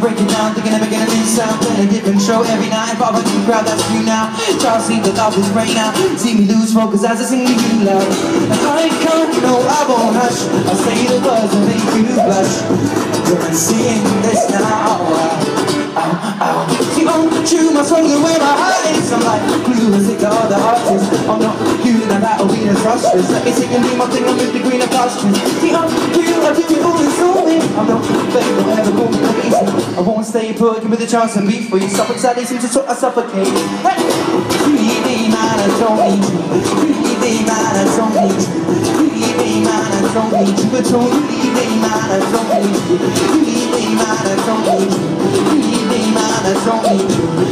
breaking down, thinking I'm making a new sound Playing a different show every night, pop a new crowd, that's you now. Try to see the love is right now. See me lose focus as I sing to you loud And I can't, no, I won't hush. I'll say the words that make you blush. You're seeing this now. Ow, ow See, I'm true, my songs are where my heart is I'm like clueless, it got the artist? Oh, I'm not you, now that'll be the frustrous Let me sing and do my thing, I'm with the greener pastures See, I'm you, I do it all, it's all I'm not fake, don't ever call I won't stay put, give me the chance to be free. Suffolk sadly seems to sort of suffocate. Hey! Greedy man, I don't need you Greedy man, I don't need you Greedy man, I don't need you greedy man, I don't need you Greedy man, I don't need you man, I don't need you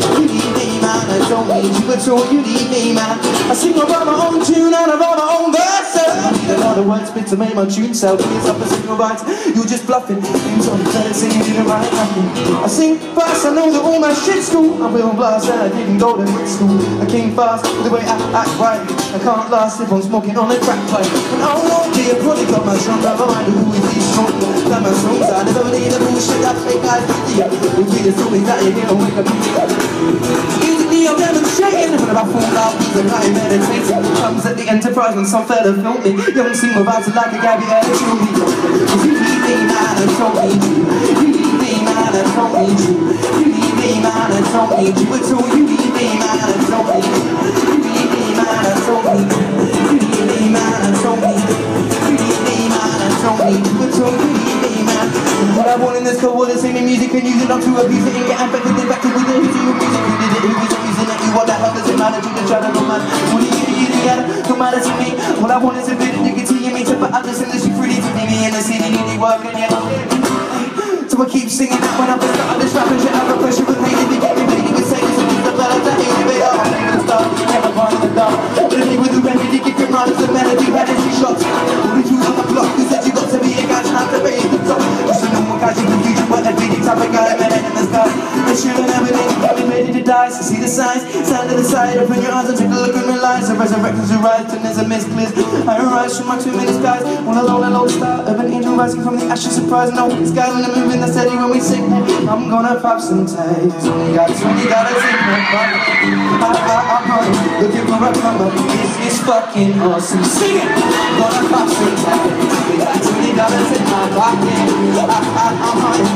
man, I don't need you you me man I sing about my own tune and about my own verses I need a lot of words spit to make my tune sell Please up a single rhymes, you're just bluffing Names on the credits saying you didn't write I sing fast, I know that all my shit's cool. I'm on blast and I didn't go to high school. I came fast the way I act right. I can't last if I'm smoking on a crack pipe. And I won't be a product of my strong Never mind who is these strong? Like my songs, I never believe the bullshit that fake guys do We feel the stories that you hear on Wikipedia Musically I'm demonstrating. When I fall out, the night meditating Comes at the enterprise when some fella filmed me Young single vibes like a Gabby Ellis movie You need me man, I don't need you You need me man, I don't you You need me man, I don't you me man, I you You need me man, I you You need me man, I don't you You me man, I all, you need me man want in music and it not to abuse it and get infected infected with the hits of music Who did it, who is it, using it, you hell does it matter You can try to mad, what do you you do No matter to me, all I want is a bit of nicotine You mean to put others in this, you free to me in the city, you need and yeah So I keep singing that when I'm just out this rapping shit Out of pressure with me, if you get me ready with seconds And it's the better that you give it up I'm gonna start, never part in the dark But if you with the remedy, give your rhymes to see the signs, stand to the side Open your eyes and take a look and realize The resurrection's arrived and there's a mist I arise from my two minute skies. One alone and lone star of an angel rising from the ashes Surprise, no, the skies when they're moving, they're steady when we sing. I'm gonna pop some tags Only got 20 dollars in my pocket I, I, I'm hunting, looking for a come This is fucking awesome. Sing it! Gonna pop some tags We got 20 dollars in my pocket I, I, I'm hunting,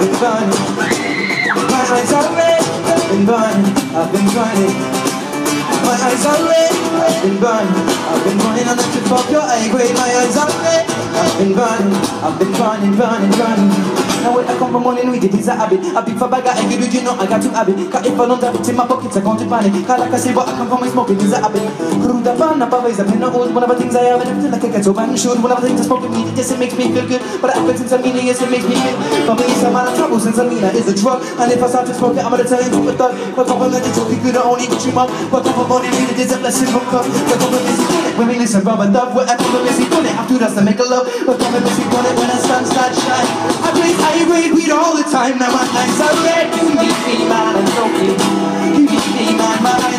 been burning. My eyes are red, I've been burning, I've been burning. My eyes are red, I've been burning, I've been burning enough to fuck your A grade. My eyes are red, I've been burning, I've been burning, burning, burning. Now where I come from morning with it is a habit. I pick for bag of egg, you know I got to have it. Cause if I don't have it in my pockets, I can't panic. Cause like I say, what I come from is smoking is a habit. Ruda pan, up always, I've been old. One of the things I have, and I feel like I get so man should. One of the things I smoke with me, it just it makes me feel good. But I happen since I'm meaning, yes, it makes me feel. But me, I'm out of trouble since I'm is a drug. And if I start to smoke it, I'm gonna turn into a thug. But come on, let it talk, you could only get you up. But come on, it really is a blessing from God. But come on, missy when we listen rubber dove, whatever we missy put it. After us to make a love, whatever we missy put it when the sun starts shining. I play high grade weed all the time, now my eyes are red. You give me mine, I don't you. You give me mine, mine.